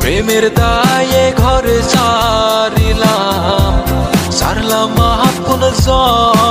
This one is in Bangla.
প্রেমের দায়ে ঘর সারিলাম সারলাম আপন জন